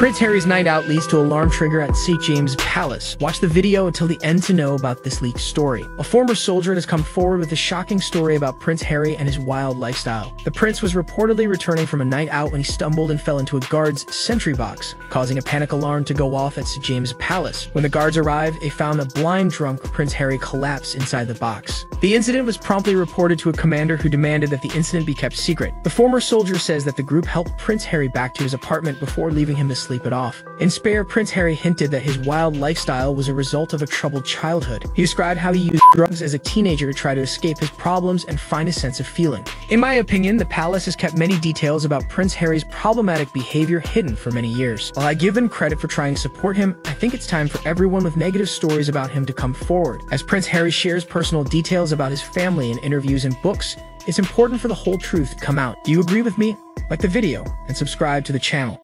Prince Harry's night out leads to alarm trigger at St. James Palace. Watch the video until the end to know about this leaked story. A former soldier has come forward with a shocking story about Prince Harry and his wild lifestyle. The prince was reportedly returning from a night out when he stumbled and fell into a guard's sentry box, causing a panic alarm to go off at St. James Palace. When the guards arrived, they found a blind drunk Prince Harry collapse inside the box. The incident was promptly reported to a commander who demanded that the incident be kept secret. The former soldier says that the group helped Prince Harry back to his apartment before leaving him to sleep it off. In Spare, Prince Harry hinted that his wild lifestyle was a result of a troubled childhood. He described how he used drugs as a teenager to try to escape his problems and find a sense of feeling. In my opinion, the palace has kept many details about Prince Harry's problematic behavior hidden for many years. While I give them credit for trying to support him, I think it's time for everyone with negative stories about him to come forward. As Prince Harry shares personal details about his family in interviews and books, it's important for the whole truth to come out. Do you agree with me? Like the video and subscribe to the channel.